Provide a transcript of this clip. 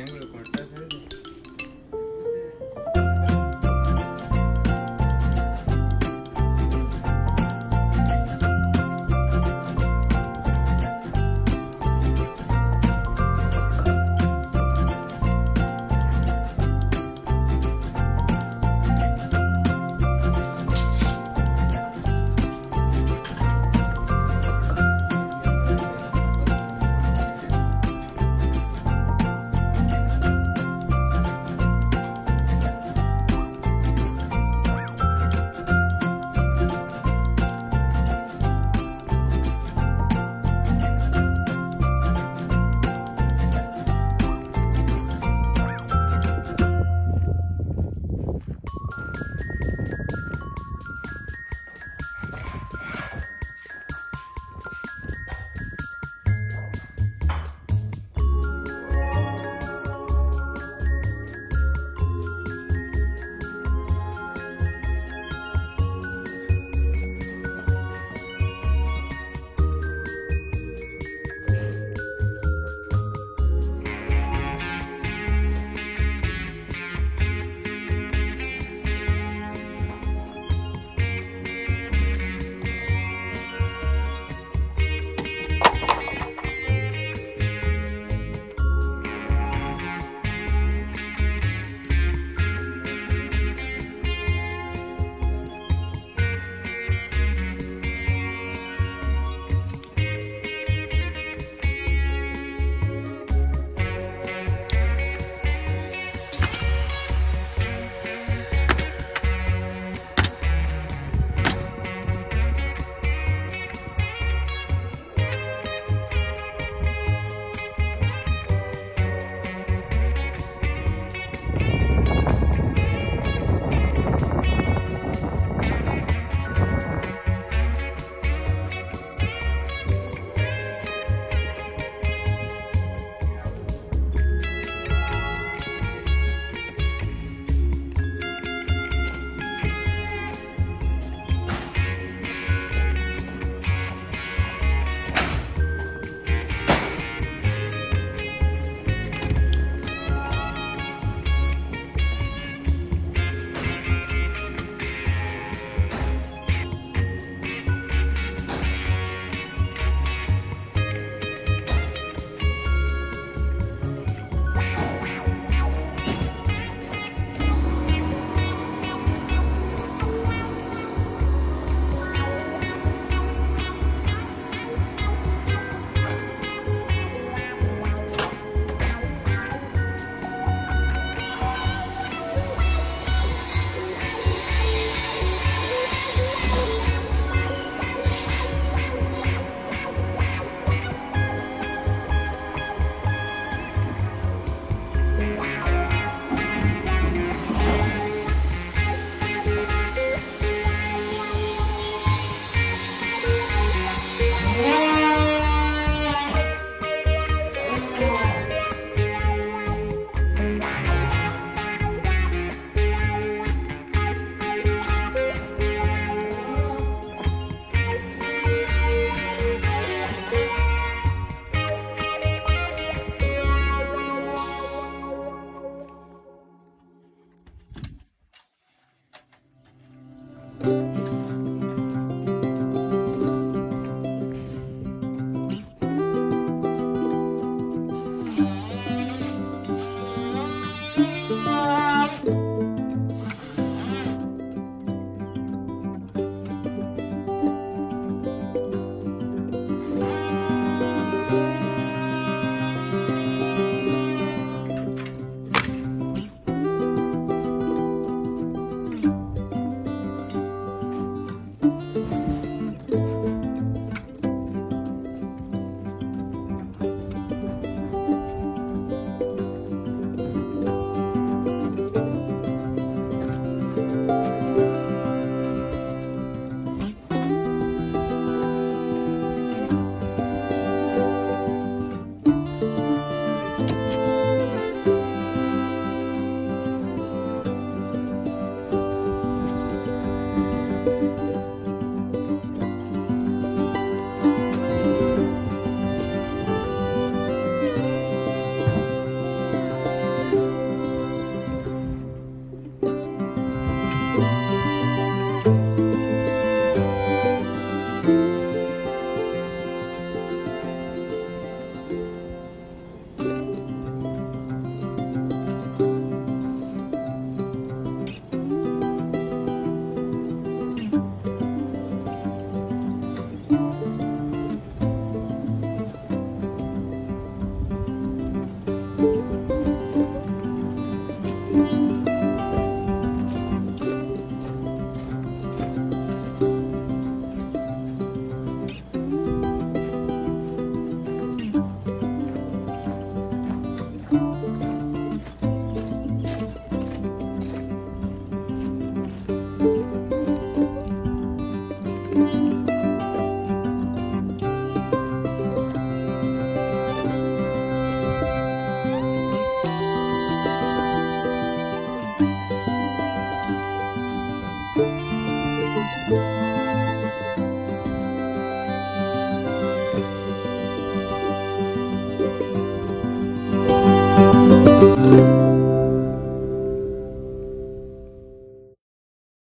I'm going to go.